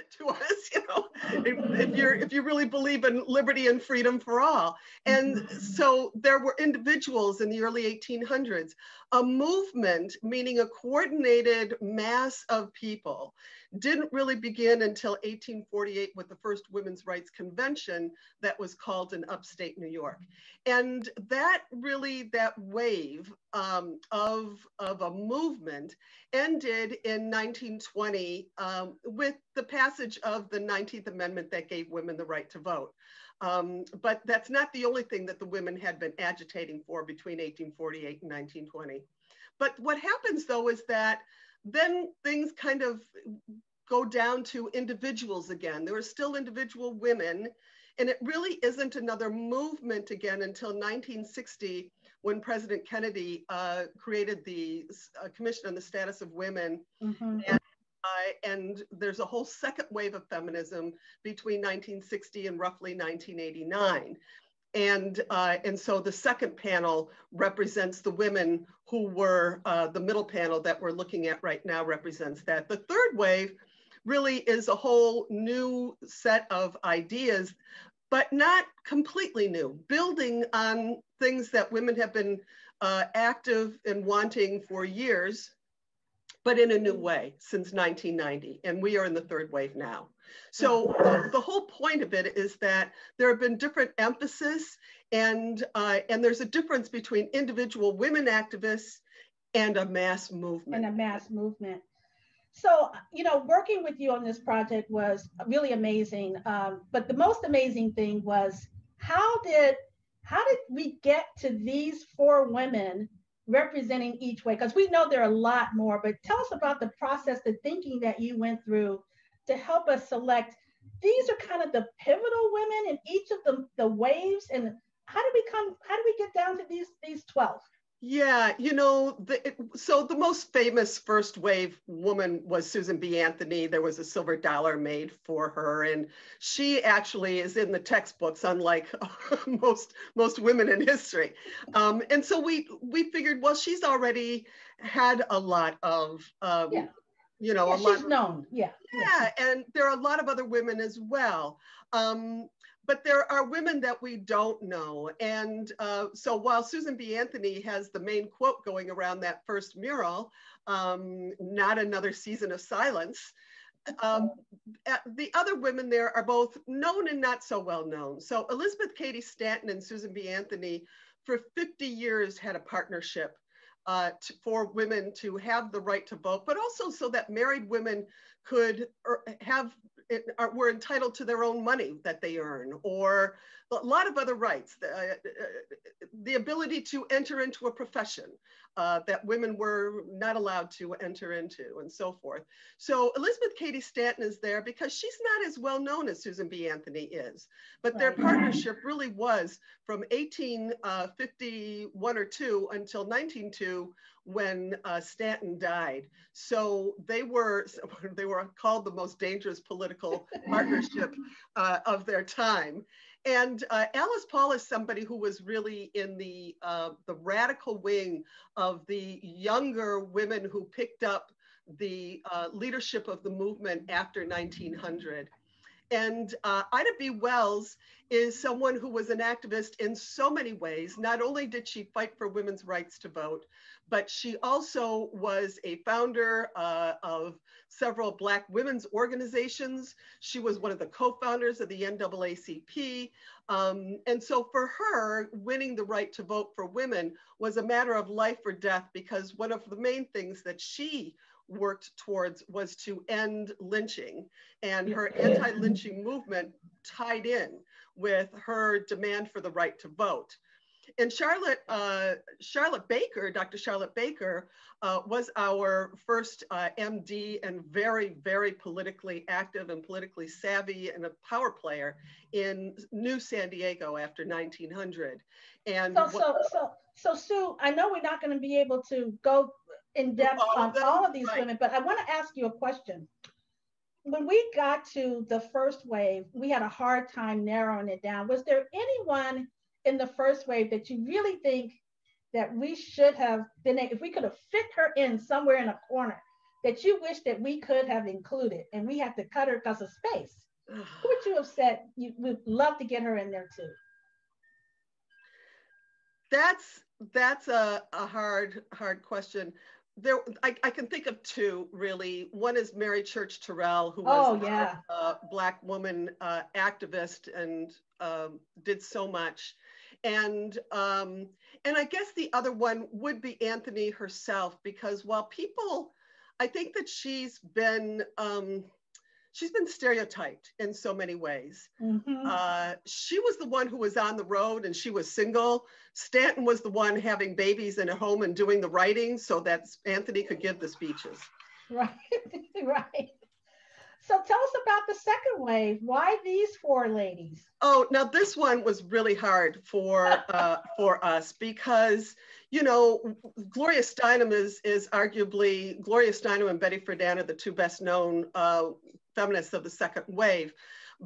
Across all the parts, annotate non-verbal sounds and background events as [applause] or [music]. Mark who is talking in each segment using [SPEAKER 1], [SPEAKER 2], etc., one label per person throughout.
[SPEAKER 1] it to us, you know, if, if, you're if you really believe in liberty and freedom for all. And so there were individuals in the early 1800s, a movement, meaning a coordinated mass of people, didn't really begin until 1848 with the first Women's Rights Convention that was called in upstate New York. And that really, that wave um, of, of a movement ended in 1920 um, with the passage of the 19th Amendment that gave women the right to vote. Um, but that's not the only thing that the women had been agitating for between 1848 and 1920. But what happens though is that then things kind of go down to individuals again. There are still individual women, and it really isn't another movement again until 1960 when President Kennedy uh, created the uh, Commission on the Status of Women. Mm-hmm. And, and there's a whole second wave of feminism between 1960 and roughly 1989. And, uh, and so the second panel represents the women who were uh, the middle panel that we're looking at right now represents that. The third wave really is a whole new set of ideas, but not completely new, building on things that women have been uh, active and wanting for years, but in a new way since 1990. And we are in the third wave now. So the whole point of it is that there have been different emphasis and, uh, and there's a difference between individual women activists and a mass movement.
[SPEAKER 2] And a mass movement. So, you know, working with you on this project was really amazing. Um, but the most amazing thing was how did how did we get to these four women representing each way? Because we know there are a lot more, but tell us about the process, the thinking that you went through to help us select. These are kind of the pivotal women in each of the, the waves. And how do we come, how do we get down to these, these 12?
[SPEAKER 1] Yeah, you know, the, so the most famous first wave woman was Susan B. Anthony. There was a silver dollar made for her, and she actually is in the textbooks, unlike [laughs] most most women in history. Um, and so we we figured, well, she's already had a lot of, um, yeah. you know,
[SPEAKER 2] yeah,
[SPEAKER 1] a lot.
[SPEAKER 2] She's known, yeah.
[SPEAKER 1] yeah. Yeah, and there are a lot of other women as well. Um, but there are women that we don't know. And uh, so while Susan B. Anthony has the main quote going around that first mural, um, not another season of silence, um, the other women there are both known and not so well known. So Elizabeth Cady Stanton and Susan B. Anthony for 50 years had a partnership uh, to, for women to have the right to vote, but also so that married women could er, are, were entitled to their own money that they earn, or a lot of other rights, the, uh, the ability to enter into a profession uh, that women were not allowed to enter into, and so forth. So Elizabeth Cady Stanton is there because she's not as well known as Susan B. Anthony is, but their partnership really was from 1851 uh, or two until 1902 when uh, Stanton died. So they were [laughs] they were called the most dangerous political partnership uh, of their time. And uh, Alice Paul is somebody who was really in the uh, the radical wing of the younger women who picked up the uh, leadership of the movement after 1900. And uh, Ida B. Wells is someone who was an activist in so many ways. Not only did she fight for women's rights to vote, but she also was a founder uh, of several Black women's organizations. She was one of the co-founders of the NAACP. Um, and so for her, winning the right to vote for women was a matter of life or death because one of the main things that she worked towards was to end lynching. And her anti-lynching movement tied in with her demand for the right to vote and Charlotte, uh, Charlotte Baker, Dr. Charlotte Baker, uh, was our first uh, MD and very, very politically active and politically savvy and a power player in New San Diego after 1900. And
[SPEAKER 2] so, so, so, so Sue, I know we're not going to be able to go in depth all on all of these right. women, but I want to ask you a question. When we got to the first wave, we had a hard time narrowing it down. Was there anyone in the first wave that you really think that we should have been, if we could have fit her in somewhere in a corner, that you wish that we could have included and we had to cut her because of space? Who would you have said you would love to get her in there too?
[SPEAKER 1] That's that's a, a hard hard question. There, I, I can think of two really. One is Mary Church Terrell, who was
[SPEAKER 2] oh, yeah.
[SPEAKER 1] a, a, black woman uh, activist and um, did so much. And um, and I guess the other one would be Anthony herself, because while people, I think that she's been um, she's been stereotyped in so many ways. Mm-hmm. Uh, she was the one who was on the road and she was single. Stanton was the one having babies in a home and doing the writing so that Anthony could give the speeches. [laughs]
[SPEAKER 2] Right, [laughs] right. So tell us about the second wave. Why these four ladies?
[SPEAKER 1] Oh, now this one was really hard for [laughs] uh, for us because you know Gloria Steinem is is arguably Gloria Steinem and Betty Friedan are the two best known uh, feminists of the second wave.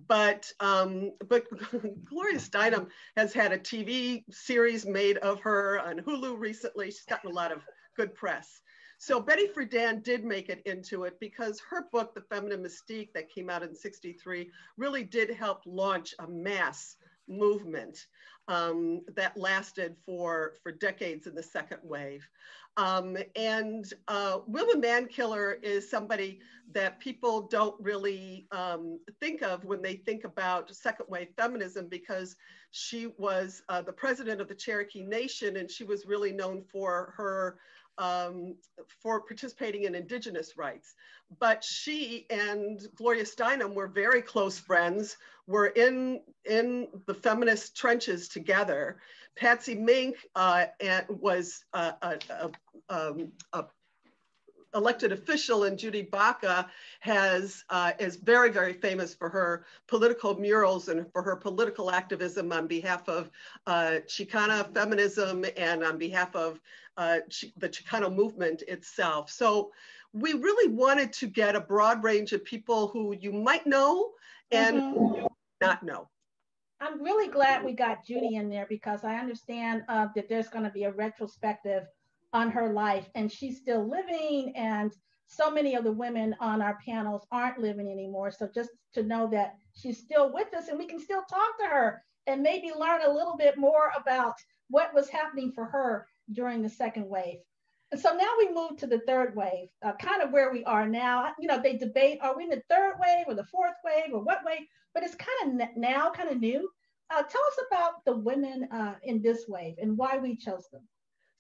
[SPEAKER 1] But um, but [laughs] Gloria Steinem has had a TV series made of her on Hulu recently. She's gotten a lot of good press. So Betty Friedan did make it into it because her book, The Feminine Mystique, that came out in 63, really did help launch a mass movement um, that lasted for, for decades in the second wave. Um, and uh, Wilma Mankiller is somebody that people don't really um, think of when they think about second wave feminism because she was uh, the president of the Cherokee Nation and she was really known for her um, for participating in indigenous rights. But she and Gloria Steinem were very close friends, were in, in the feminist trenches together. Patsy Mink uh, was a, a, a, um, a, elected official and Judy Baca has uh, is very very famous for her political murals and for her political activism on behalf of uh, Chicana feminism and on behalf of uh, the Chicano movement itself. So we really wanted to get a broad range of people who you might know and mm-hmm. not know.
[SPEAKER 2] I'm really glad we got Judy in there because I understand uh, that there's going to be a retrospective on her life and she's still living and so many of the women on our panels aren't living anymore. So just to know that she's still with us and we can still talk to her and maybe learn a little bit more about what was happening for her during the second wave. And so now we move to the third wave, uh, kind of where we are now. You know, they debate, are we in the third wave or the fourth wave or what wave? But it's kind of now kind of new. Uh, tell us about the women uh, in this wave and why we chose them.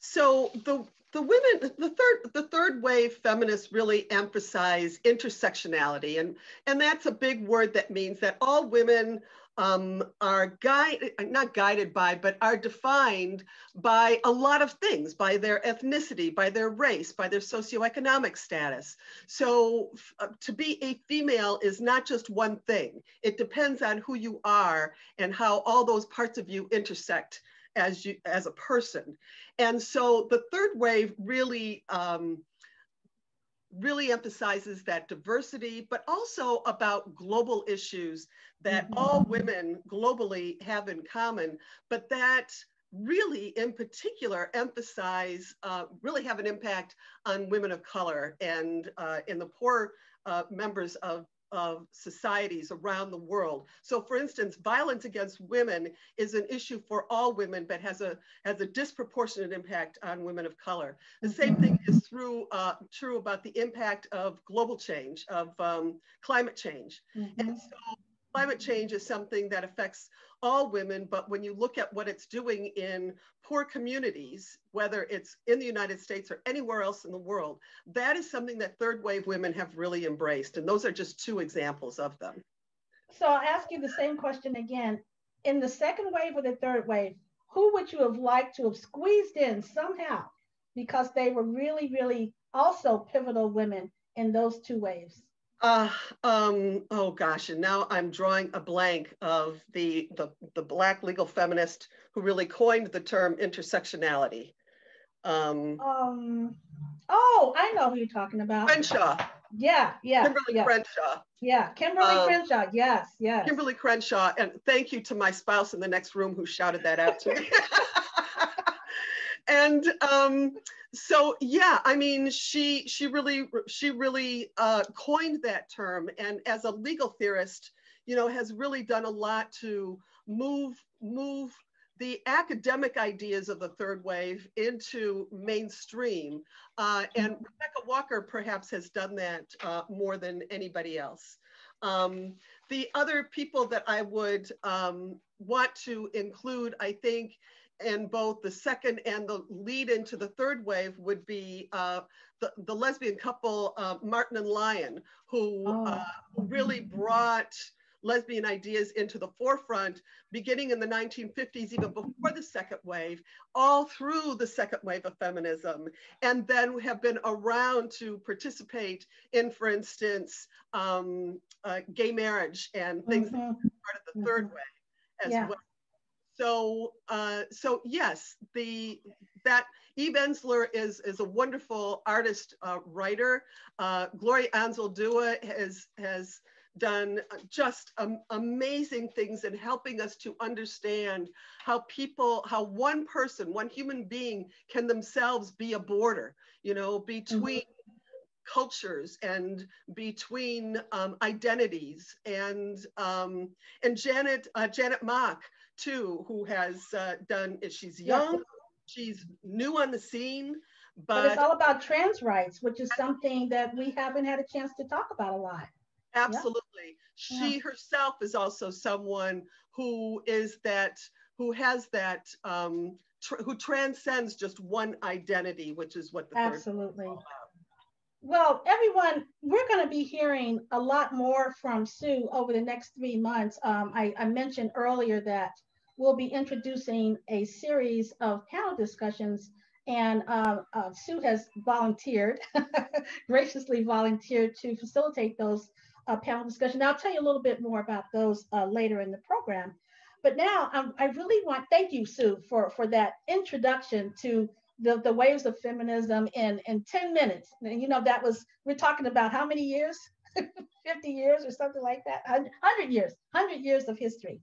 [SPEAKER 1] So the the women, the third, the third wave feminists really emphasize intersectionality, and and that's a big word that means that all women um, are guided, not guided by, but are defined by a lot of things, by their ethnicity, by their race, by their socioeconomic status. So uh, to be a female is not just one thing. It depends on who you are and how all those parts of you intersect as you as a person. And so the third wave really um, really emphasizes that diversity, but also about global issues that mm-hmm. all women globally have in common, but that really in particular emphasize, uh, really have an impact on women of color and uh, in the poor uh, members of of societies around the world. So for instance, violence against women is an issue for all women, but has a, has a disproportionate impact on women of color. The same thing is through, uh, true about the impact of global change, of um, climate change. Mm-hmm. And so climate change is something that affects all women, but when you look at what it's doing in poor communities, whether it's in the United States or anywhere else in the world, that is something that third wave women have really embraced. And those are just two examples of them.
[SPEAKER 2] So I'll ask you the same question again. In the second wave or the third wave, who would you have liked to have squeezed in somehow because they were really, really also pivotal women in those two waves?
[SPEAKER 1] Uh, um, oh gosh, and now I'm drawing a blank of the, the, the black legal feminist who really coined the term intersectionality.
[SPEAKER 2] Um, um, oh, I know who you're talking about.
[SPEAKER 1] Crenshaw.
[SPEAKER 2] Yeah, yeah.
[SPEAKER 1] Kimberly
[SPEAKER 2] yeah.
[SPEAKER 1] Crenshaw.
[SPEAKER 2] Yeah, Kimberly um, Crenshaw. Yes, yes.
[SPEAKER 1] Kimberly Crenshaw, and thank you to my spouse in the next room who shouted that out to me. [laughs] and um, so yeah, I mean, she she really she really uh, coined that term, and as a legal theorist, you know, has really done a lot to move move the academic ideas of the third wave into mainstream. Uh, and Rebecca Walker perhaps has done that uh, more than anybody else. Um, the other people that I would um, want to include, I think, in both the second and the lead into the third wave would be uh, the, the lesbian couple, uh, Martin and Lyon, who oh. Uh, really brought lesbian ideas into the forefront beginning in the 1950s, even before the second wave, all through the second wave of feminism, and then have been around to participate in, for instance, um, uh, gay marriage and things mm-hmm. that part of the mm-hmm. third wave as yeah. well. So, uh, so yes, the that Eve Ensler is is a wonderful artist uh, writer. Uh, Gloria Anzaldúa has has done just um, amazing things in helping us to understand how people, how one person, one human being can themselves be a border, you know, between mm-hmm. Cultures and between um, identities. And um, and Janet uh, Janet Mock too, who has uh, done. She's young, she's new on the scene. But,
[SPEAKER 2] but it's all about trans rights, which is something that we haven't had a chance to talk about a lot.
[SPEAKER 1] Absolutely. Yeah. She yeah. herself is also someone who is that, who has that, um, who transcends just one identity, which is what the
[SPEAKER 2] Absolutely. Well, everyone, we're going to be hearing a lot more from Sue over the next three months. Um, I, I mentioned earlier that we'll be introducing a series of panel discussions and uh, uh, Sue has volunteered, [laughs] graciously volunteered to facilitate those uh, panel discussions. I'll tell you a little bit more about those uh, later in the program. But now um, I really want, thank you, Sue, for, for that introduction to the, the waves of feminism in, in 10 minutes. And you know, that was, we're talking about how many years? [laughs] 50 years or something like that, 100 years, 100 years of history.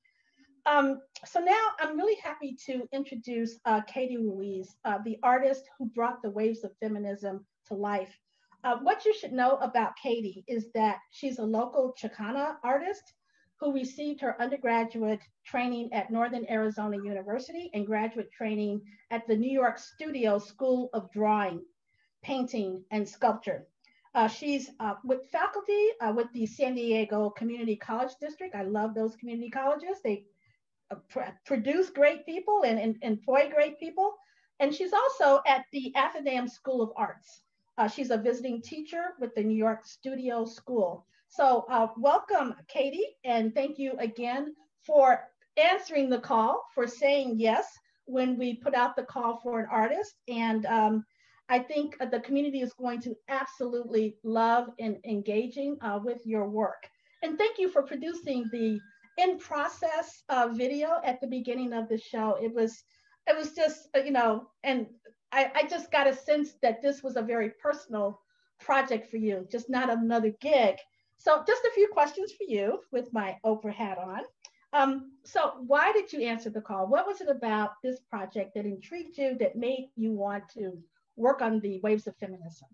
[SPEAKER 2] Um, so now I'm really happy to introduce uh, Katie Ruiz, uh, the artist who brought the waves of feminism to life uh, what you should know about Katie is that she's a local Chicana artist who received her undergraduate training at Northern Arizona University and graduate training at the New York Studio School of Drawing, Painting, and Sculpture. Uh, she's uh, with faculty uh, with the San Diego Community College District. I love those community colleges. They uh, pr produce great people and, and employ great people. And she's also at the Athenaeum School of Arts. Uh, she's a visiting teacher with the New York Studio School. So uh, welcome, Katie, and thank you again for answering the call, for saying yes when we put out the call for an artist. And um, I think the community is going to absolutely love and engaging uh, with your work. And thank you for producing the in process uh, video at the beginning of the show. It was, it was just, uh, you know, and I, I just got a sense that this was a very personal project for you, just not another gig. So just a few questions for you with my Oprah hat on. Um, so why did you answer the call? What was it about this project that intrigued you that made you want to work on the waves of feminism?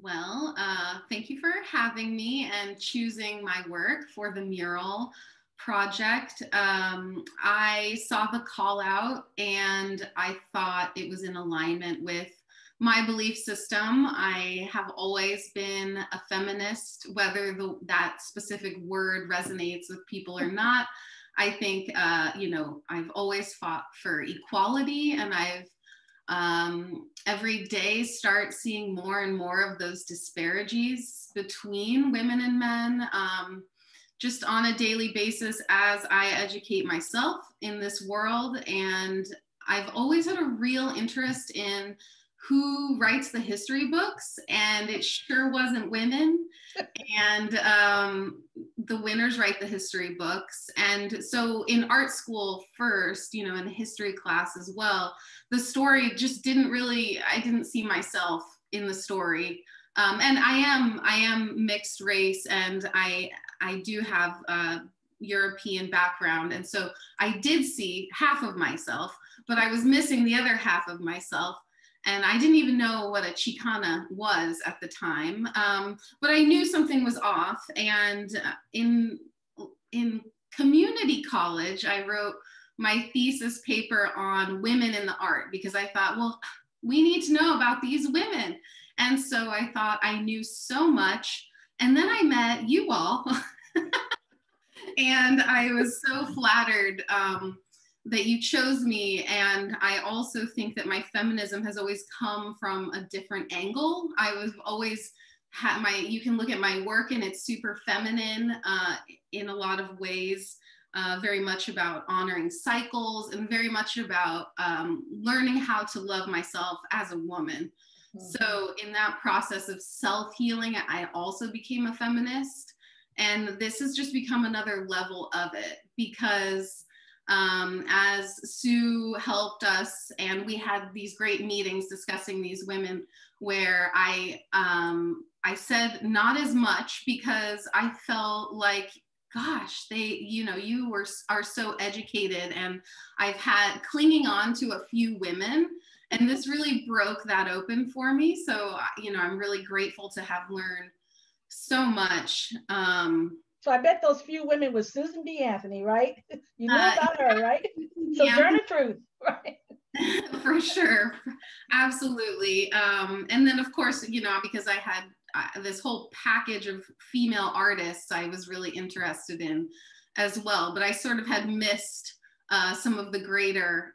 [SPEAKER 3] Well, uh, thank you for having me and choosing my work for the mural project, um, I saw the call out and I thought it was in alignment with my belief system. I have always been a feminist, whether the, that specific word resonates with people or not. I think, uh, you know, I've always fought for equality and I've um, every day start seeing more and more of those disparities between women and men. Um, just on a daily basis as I educate myself in this world. And I've always had a real interest in who writes the history books, and it sure wasn't women. [laughs] and um, the winners write the history books. And so in art school, first, you know, in the history class as well, the story just didn't really, I didn't see myself in the story. Um, and I am I am mixed race, and I I do have a European background, and so I did see half of myself, but I was missing the other half of myself. And I didn't even know what a Chicana was at the time, um, but I knew something was off. And uh, in in community college, I wrote my thesis paper on women in the art because I thought, well, we need to know about these women. And so I thought I knew so much. And then I met you all. [laughs] and I was so flattered um, that you chose me. And I also think that my feminism has always come from a different angle. I was always had my, you can look at my work and it's super feminine uh, in a lot of ways. Uh, very much about honoring cycles and very much about um, learning how to love myself as a woman. Mm-hmm. So, in that process of self healing, I also became a feminist. And this has just become another level of it because um, as Sue helped us, and we had these great meetings discussing these women, where I um, I said not as much because I felt like, gosh, they, you know, you were are so educated, and I've had clinging on to a few women, and this really broke that open for me. So you know, I'm really grateful to have learned so much. Um,
[SPEAKER 2] so I bet those few women was Susan B. Anthony, right? [laughs] You knew uh, about her, right? [laughs] [laughs] Sojourner yeah. Truth, right?
[SPEAKER 3] For sure, absolutely. Um, and then, of course, you know, because I had uh, this whole package of female artists, I was really interested in as well. But I sort of had missed uh, some of the greater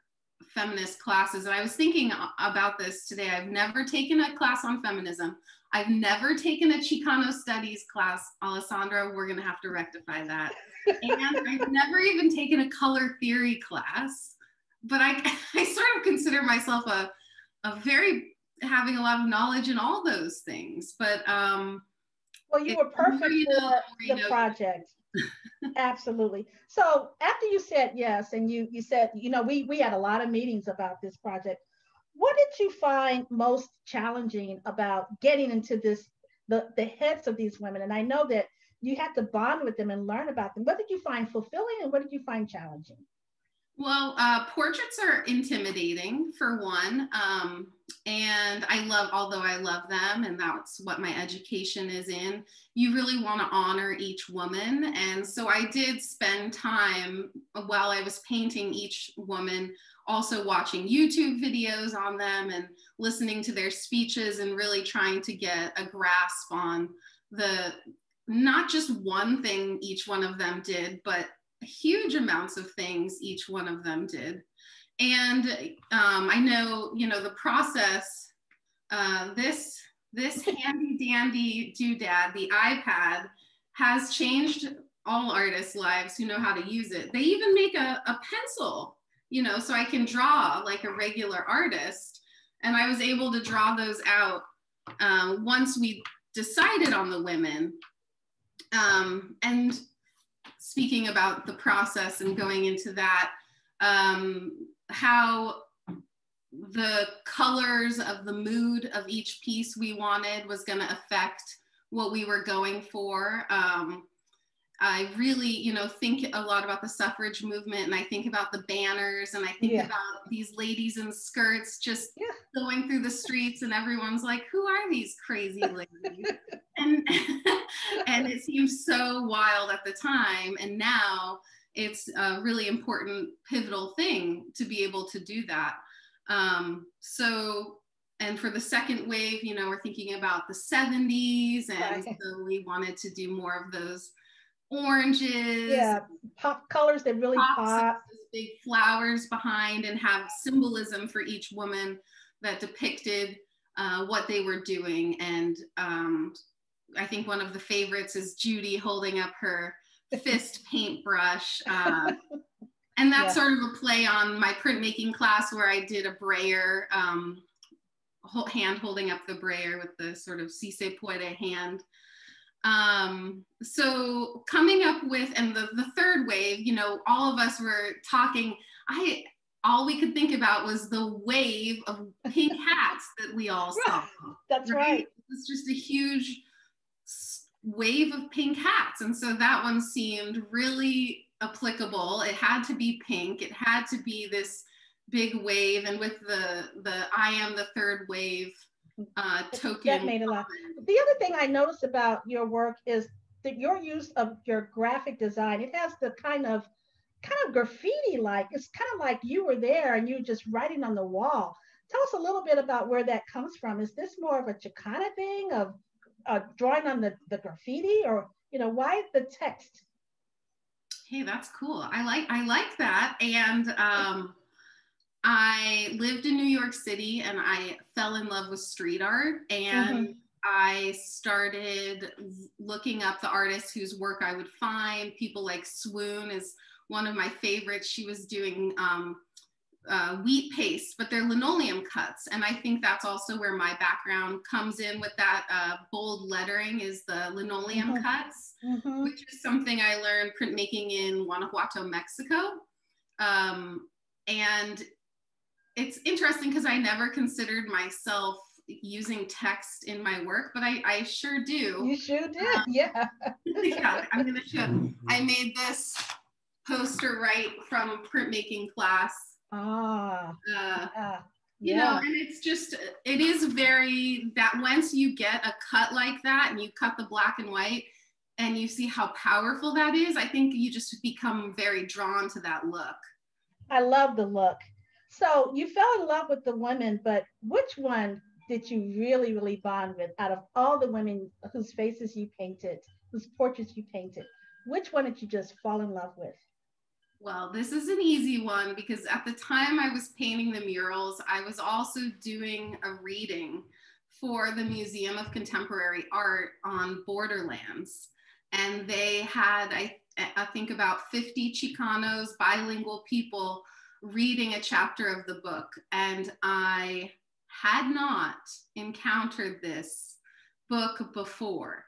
[SPEAKER 3] feminist classes. And I was thinking about this today. I've never taken a class on feminism. I've never taken a Chicano studies class, Alessandra. We're going to have to rectify that. and I've [laughs] never even taken a color theory class, but I, [laughs] I sort of consider myself a, a very having a lot of knowledge in all those things. But um,
[SPEAKER 2] well, you were perfect for the project. [laughs] Absolutely. So after you said yes, and you you said you know we we had a lot of meetings about this project what did you find most challenging about getting into this the, the heads of these women? And i know that you had to bond with them and learn about them. What did you find fulfilling and what did you find challenging?
[SPEAKER 3] Well uh, portraits are intimidating for one um, and i love although i love them and that's what my education is in you really want to honor each woman. And so i did spend time while i was painting each woman also watching YouTube videos on them and listening to their speeches and really trying to get a grasp on the not just one thing each one of them did, but huge amounts of things each one of them did. And um, I know, you know, the process, uh, this this [laughs] handy dandy doodad, the iPad, has changed all artists' lives who know how to use it. They even make a, a pencil you know, so I can draw like a regular artist. And I was able to draw those out um, once we decided on the women. Um, and speaking about the process and going into that, um, how the colors of the mood of each piece we wanted was going to affect what we were going for. Um, I really, you know, think a lot about the suffrage movement and I think about the banners and I think yeah. about these ladies in skirts just yeah. going through the streets and everyone's like, who are these crazy ladies? [laughs] and [laughs] and it seems so wild at the time. And now it's a really important pivotal thing to be able to do that. Um, so and for the second wave, you know, we're thinking about the 70s and right. so we wanted to do more of those oranges.
[SPEAKER 2] Yeah, pop colors that really pop.
[SPEAKER 3] Big flowers behind and have symbolism for each woman that depicted uh, what they were doing. And um, I think one of the favorites is Judy holding up her [laughs] fist paintbrush. Uh, and that's yeah. sort of a play on my printmaking class where I did a brayer, um, hand holding up the brayer with the sort of si se puede hand. Um, so coming up with, and the, the third wave, you know, all of us were talking, I, all we could think about was the wave of pink [laughs] hats that we all saw.
[SPEAKER 2] That's right. right.
[SPEAKER 3] It's just a huge wave of pink hats. And so that one seemed really applicable. It had to be pink. It had to be this big wave and with the the I am the third wave uh, token.
[SPEAKER 2] That made a lot. The other thing I noticed about your work is that your use of your graphic design. It has the kind of kind of graffiti like. It's kind of like you were there and you just writing on the wall. Tell us a little bit about where that comes from. Is this more of a Chicana thing of uh, drawing on the, the graffiti or, you know, why the text?
[SPEAKER 3] Hey, that's cool. I like I like that. And um, I lived in New York City and I fell in love with street art and mm-hmm. I started looking up the artists whose work I would find. People like Swoon is one of my favorites. She was doing um, uh, wheat paste, but they're linoleum cuts. And I think that's also where my background comes in with that uh, bold lettering is the linoleum mm-hmm. cuts, mm-hmm. which is something I learned printmaking in Guanajuato, Mexico. Um, and it's interesting because I never considered myself using text in my work, but I, I sure do.
[SPEAKER 2] You sure did, um, yeah. [laughs]
[SPEAKER 3] yeah, I'm gonna show. I [laughs] made this poster right from printmaking class.
[SPEAKER 2] Ah. Uh,
[SPEAKER 3] uh, you yeah. know, and it's just, it is very, that once you get a cut like that and you cut the black and white and you see how powerful that is, I think you just become very drawn to that look.
[SPEAKER 2] I love the look. So you fell in love with the women, but which one did you really, really bond with out of all the women whose faces you painted, whose portraits you painted? Which one did you just fall in love with?
[SPEAKER 3] Well, this is an easy one because at the time I was painting the murals, I was also doing a reading for the Museum of Contemporary Art on borderlands. And they had, I, I think, about 50 Chicanos, bilingual people reading a chapter of the book and I had not encountered this book before.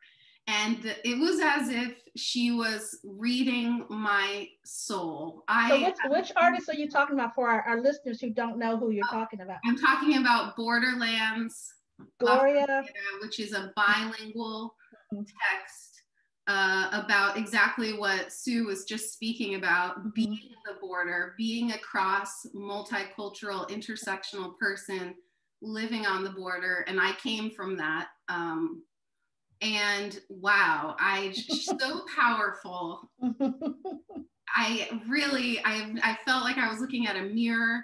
[SPEAKER 3] And it was as if she was reading my soul. I,
[SPEAKER 2] so which, which artist are you talking about for our, our listeners who don't know who you're talking about?
[SPEAKER 3] I'm talking about Borderlands.
[SPEAKER 2] Gloria.
[SPEAKER 3] Which is a bilingual mm-hmm. text uh, about exactly what Sue was just speaking about mm-hmm. being the border, being a cross multicultural, intersectional person living on the border. And I came from that. Um, and wow, I [laughs] so powerful. I really, I, I felt like I was looking at a mirror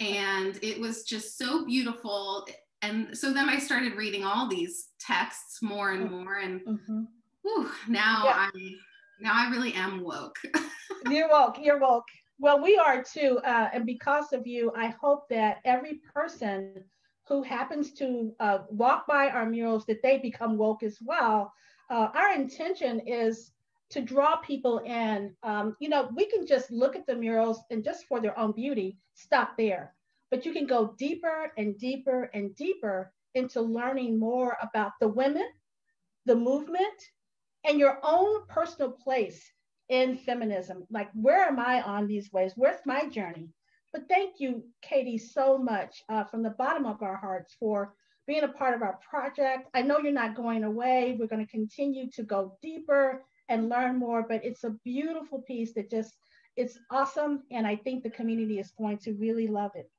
[SPEAKER 3] and it was just so beautiful. And so then I started reading all these texts more and more. And mm-hmm whew, now yeah. I now I really am woke. [laughs]
[SPEAKER 2] you're woke. You're woke. Well, we are too, uh, and because of you, I hope that every person who happens to uh, walk by our murals that they become woke as well. Uh, our intention is to draw people in. Um, you know, we can just look at the murals and just for their own beauty, stop there. But you can go deeper and deeper and deeper into learning more about the women, the movement, and your own personal place in feminism. Like, where am I on these ways? Where's my journey? But thank you, Katie, so much uh, from the bottom of our hearts for being a part of our project. I know you're not going away. We're going to continue to go deeper and learn more, but it's a beautiful piece that just, it's awesome. And I think the community is going to really love it.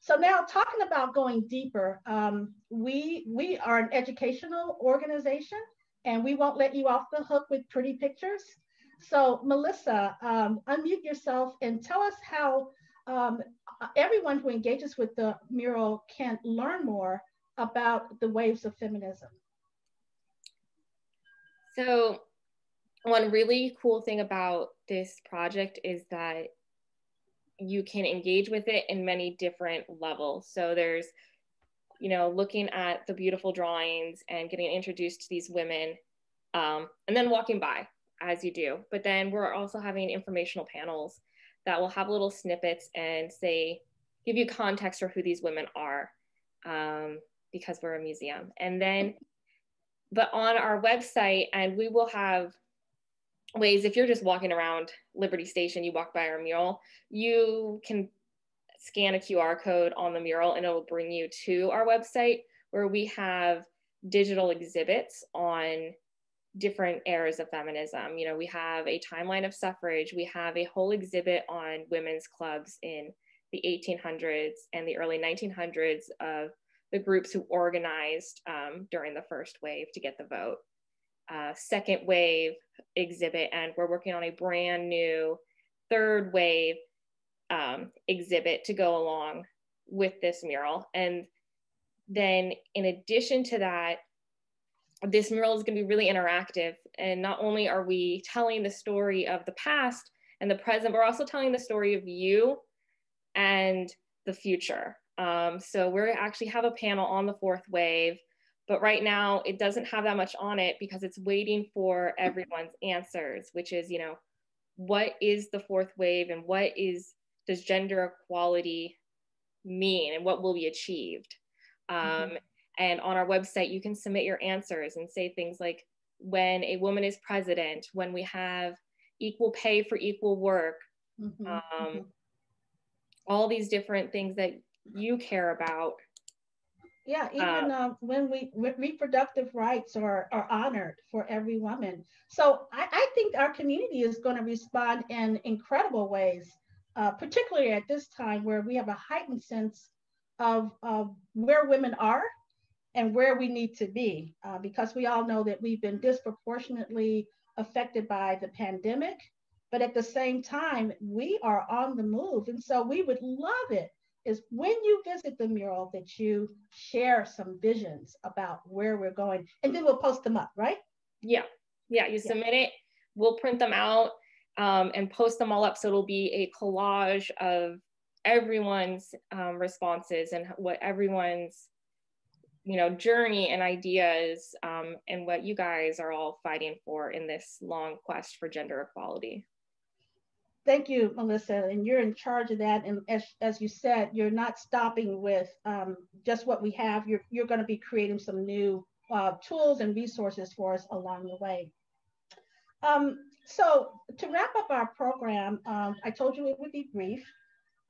[SPEAKER 2] So now talking about going deeper, um, we, we are an educational organization and we won't let you off the hook with pretty pictures. So Melissa, um, unmute yourself and tell us how um, everyone who engages with the mural can learn more about the waves of feminism.
[SPEAKER 4] So one really cool thing about this project is that you can engage with it in many different levels. So there's you know, looking at the beautiful drawings and getting introduced to these women, um, and then walking by as you do. But then we're also having informational panels that will have little snippets and say, give you context for who these women are um, because we're a museum. And then, but on our website, and we will have ways if you're just walking around Liberty Station, you walk by our mural, you can scan a QR code on the mural and it will bring you to our website where we have digital exhibits on different eras of feminism. You know, we have a timeline of suffrage, we have a whole exhibit on women's clubs in the 1800s and the early 1900s of the groups who organized um, during the first wave to get the vote. Uh, second wave exhibit, and we're working on a brand new third wave um, exhibit to go along with this mural. And then, in addition to that, this mural is going to be really interactive. And not only are we telling the story of the past and the present, but we're also telling the story of you and the future. Um, so we actually have a panel on the fourth wave, but right now it doesn't have that much on it because it's waiting for everyone's answers, which is, you know, what is the fourth wave and what is does gender equality mean and what will be achieved? Um, mm-hmm. And on our website, you can submit your answers and say things like, when a woman is president, when we have equal pay for equal work, mm-hmm. Um, mm-hmm. all these different things that you care about.
[SPEAKER 2] Yeah, even uh, uh, when we reproductive rights are, are honored for every woman. So I, I think our community is going to respond in incredible ways, uh, particularly at this time where we have a heightened sense of, of where women are and where we need to be, uh, because we all know that we've been disproportionately affected by the pandemic, but at the same time, we are on the move. And so we would love it is when you visit the mural that you share some visions about where we're going, and then we'll post them up, right?
[SPEAKER 4] Yeah, yeah, you submit yeah. it, we'll print them out um, and post them all up. So it'll be a collage of everyone's um, responses and what everyone's you know journey and ideas um, and what you guys are all fighting for in this long quest for gender equality.
[SPEAKER 2] Thank you melissa and you're in charge of that. And as, as you said you're not stopping with um, just what we have. You're, you're going to be creating some new uh, tools and resources for us along the way. Um, so to wrap up our program um, i told you it would be brief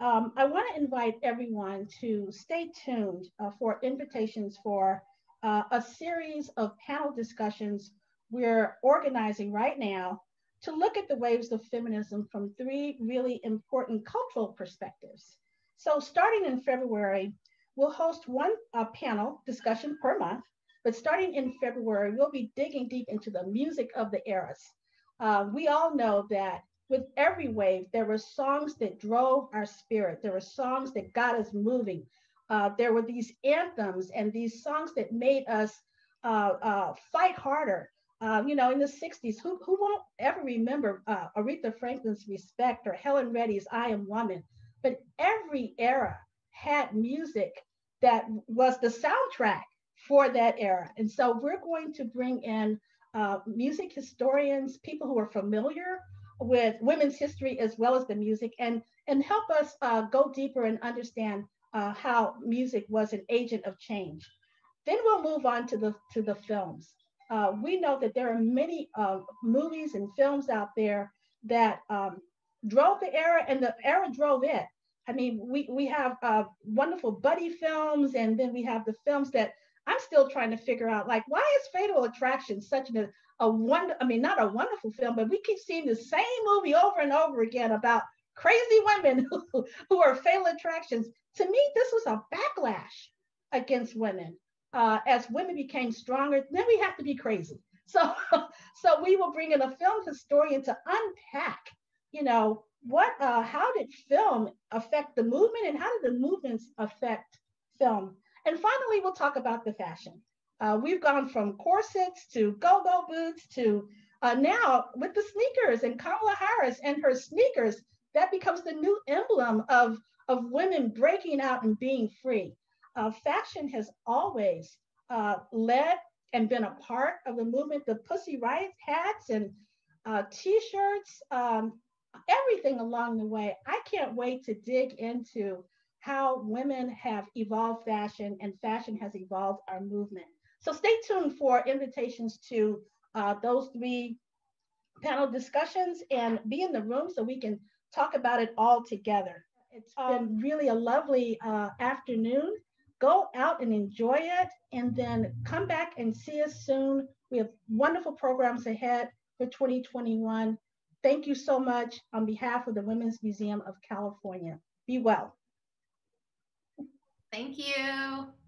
[SPEAKER 2] um, I want to invite everyone to stay tuned uh, for invitations for uh, a series of panel discussions we're organizing right now to look at the waves of feminism from three really important cultural perspectives. So starting in February, we'll host one uh, panel discussion per month, but starting in February, we'll be digging deep into the music of the eras. Uh, we all know that with every wave, there were songs that drove our spirit. There were songs that got us moving. Uh, there were these anthems and these songs that made us uh, uh, fight harder. Uh, you know, in the 60s, who, who won't ever remember uh, Aretha Franklin's Respect or Helen Reddy's I Am Woman? But every era had music that was the soundtrack for that era. And so we're going to bring in uh, music historians, people who are familiar with women's history as well as the music and, and help us uh, go deeper and understand uh, how music was an agent of change. Then we'll move on to the, to the films. Uh, we know that there are many uh, movies and films out there that um, drove the era and the era drove it. I mean, we, we have uh, wonderful buddy films, and then we have the films that I'm still trying to figure out, like, why is Fatal Attraction such an a wonder, I mean, not a wonderful film, but we keep seeing the same movie over and over again about crazy women [laughs] who, who are fatal attractions. To me, this was a backlash against women. Uh, as women became stronger, then we have to be crazy. [laughs] So, so we will bring in a film historian to unpack, you know, what, uh, how did film affect the movement and how did the movements affect film? And finally, we'll talk about the fashion. Uh, we've gone from corsets to go-go boots to uh, now with the sneakers and Kamala Harris and her sneakers, that becomes the new emblem of, of women breaking out and being free. Uh, fashion has always uh, led and been a part of the movement. The Pussy Riot hats and uh, t-shirts, um, everything along the way. I can't wait to dig into how women have evolved fashion and fashion has evolved our movement. So stay tuned for invitations to uh, those three panel discussions and be in the room so we can talk about it all together. It's been really a lovely uh, afternoon. Go out and enjoy it and then come back and see us soon. We have wonderful programs ahead for 2021. Thank you so much on behalf of the Women's Museum of California. Be well.
[SPEAKER 3] Thank you.